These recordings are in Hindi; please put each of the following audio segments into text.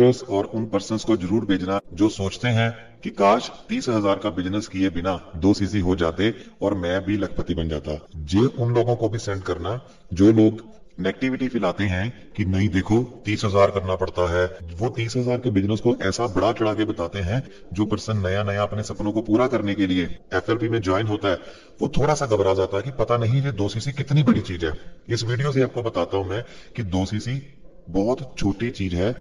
वीडियोस और उन पर्सन को ज़रूर भेजना जो सोचते हैं कि काश तीस हज़ार का बिज़नेस किए बिना दो सीसी हो जाते और मैं भी लखपति बन जाता। ये उन लोगों को भी सेंड करना जो लोग नेगेटिविटी फैलाते हैं कि नहीं देखो, तीस हज़ार करना पड़ता है। वो तीस हज़ार के बिज़नेस को ऐसा बड़ा चढ़ा के बताते हैं जो पर्सन नया नया अपने सपनों को पूरा करने के लिए एफएलपी में ज्वाइन होता है। वो थोड़ा सा घबरा जाता है कि पता नहीं ये दो सीसी कितनी बड़ी चीज़ है। इस वीडियो से आपको बताता हूँ मैं कि दो सीसी बहुत छोटी चीज़ है।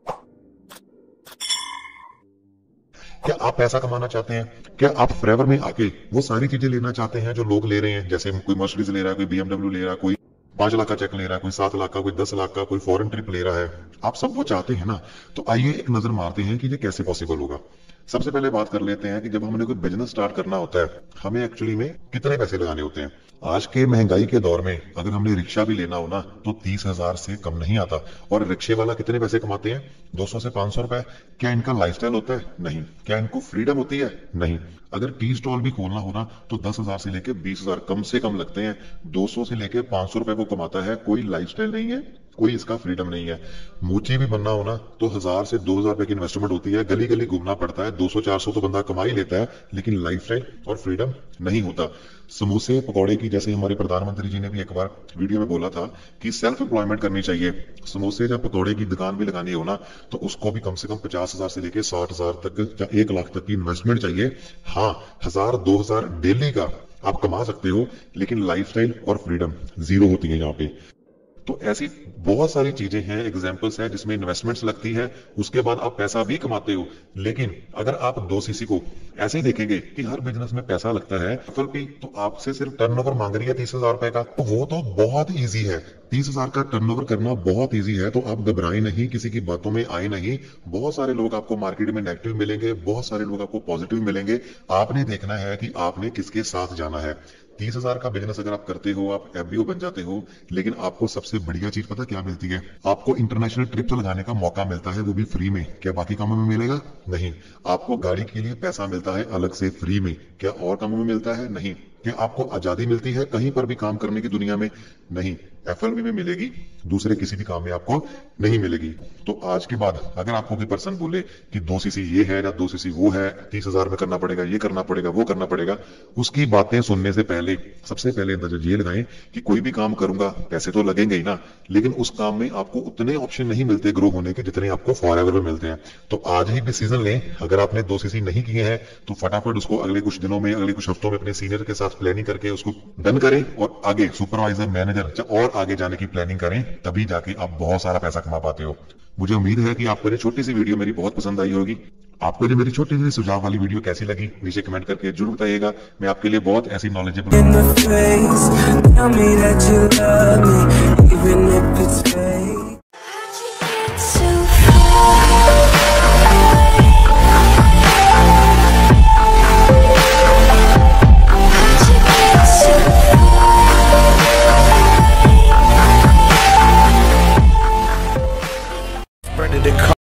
क्या आप पैसा कमाना चाहते हैं? क्या आप फ्रेवर में आके वो सारी चीज़ें लेना चाहते हैं जो लोग ले रहे हैं? जैसे कोई मर्सिडीज ले रहा है, कोई बीएमडब्ल्यू ले रहा है, कोई पाँच लाख का चेक ले रहा है, कोई सात लाख का, कोई दस लाख का, कोई फॉरेन ट्रिप ले रहा है। आप सब वो चाहते हैं ना? तो आइए एक नज़र मारते हैं कि ये कैसे पॉसिबल होगा। सबसे पहले बात कर लेते हैं कि जब हमने कोई बिज़नेस स्टार्ट करना होता है, हमें एक्चुअली में कितने पैसे लगाने होते हैं? आज के महँगाई के दौर में अगर हमने रिक्शा भी लेना हो ना तो तीस हज़ार से कम नहीं आता। और रिक्शे वाला कितने पैसे कमाते हैं? दो सौ से पाँच सौ रुपए। क्या इनका लाइफस्टाइल होता है? नहीं। क्या इनको फ्रीडम होती है? नहीं। अगर टी स्टॉल भी खोलना हो ना तो दस हज़ार से लेके बीस हज़ार कम से कम लगते हैं। दो सौ से लेके पाँच सौ रुपए वो कमाता है। कोई लाइफस्टाइल नहीं है। कोई इसका फ्रीडम नहीं है। मूची भी बनना हो ना तो हज़ार से दो हज़ार रुपए की इन्वेस्टमेंट होती है। गली गली घूमना पड़ता है। दो सौ, चार सौ तो बंदा कमा ही लेता है, लेकिन लाइफ स्टाइल और फ्रीडम नहीं होता। समोसे, पकौड़े की, जैसे हमारे प्रधानमंत्री जी ने भी एक बार वीडियो में बोला था कि सेल्फ एम्प्लॉयमेंट करनी चाहिए। समोसे या पकौड़े की दुकान भी लगानी हो ना तो उसको भी कम से कम पचास हज़ार से लेके साठ हज़ार तक या एक लाख तक की इन्वेस्टमेंट चाहिए। हाँ हज़ार, दो हज़ार डेली का आप कमा सकते हो, लेकिन लाइफस्टाइल और फ्रीडम ज़ीरो होती है यहाँ पे। तो ऐसी बहुत सारी चीज़ें हैं एग्जाम्पल्स हैं, जिसमें इन्वेस्टमेंट्स लगती है, उसके बाद आप पैसा भी कमाते हो। लेकिन अगर आप दो सीसी को ऐसे ही देखेंगे कि हर बिज़नेस में पैसा लगता है तो आपसे सिर्फ़ टर्नओवर मांग रही है तीस हज़ार रुपए का। तो वो तो बहुत ईजी है। तीस हज़ार का टर्नओवर करना बहुत ईजी है तो आप घबराए नहीं, किसी की बातों में आए नहीं। बहुत सारे लोग आपको मार्केट में नेगेटिव मिलेंगे, बहुत सारे लोग आपको पॉजिटिव मिलेंगे। आपने देखना है कि आपने किसके साथ जाना है। तीस हज़ार का बिज़नेस अगर आप करते हो, आप एफबीओ बन जाते हो, लेकिन आपको सबसे बढ़िया चीज़ पता क्या मिलती है? आपको इंटरनेशनल ट्रिप लगाने का मौका मिलता है, वो भी फ्री में। क्या बाकी कामों में मिलेगा? नहीं। आपको गाड़ी के लिए पैसा मिलता है, अलग से फ्री में। क्या और कामों में मिलता है? नहीं। क्या आपको आज़ादी मिलती है, कहीं पर भी काम करने की दुनिया में नहीं। एफ़ में मिलेगी, दूसरे किसी भी काम में आपको नहीं मिलेगी। तो आज के बाद अगर आपको कोई पर्सन बोले कि दो सीसी ये है या दो सीसी वो है, तीस हज़ार में करना पड़ेगा, ये करना पड़ेगा, वो करना पड़ेगा, उसकी बातें सुनने से पहले, सबसे पहले अंदाज़ा ये लगाएँ कि कोई भी काम करूँगा, पैसे तो लगेंगे ही ना, लेकिन उस काम में आपको उतने ऑप्शन नहीं मिलते ग्रो होने के जितने आपको फॉर एवर में मिलते हैं। तो आज ही डिसीज़न लें, अगर आपने दो सीसी नहीं किए हैं तो फटाफट उसको अगले कुछ दिनों में, अगले कुछ हफ्तों में अपने सीनियर के साथ प्लानिंग करके उसको डन करें और आगे सुपरवाइजर मैनेजर और आगे जाने की प्लानिंग करें, तभी जाके आप बहुत सारा पैसा कमा पाते हो। मुझे उम्मीद है कि आपको ये छोटी सी वीडियो मेरी बहुत पसंद आई होगी। आपको ये मेरी छोटी सी सुझाव वाली वीडियो कैसी लगी, नीचे कमेंट करके ज़रूर बताइएगा। मैं आपके लिए बहुत ऐसी नॉलेजेबल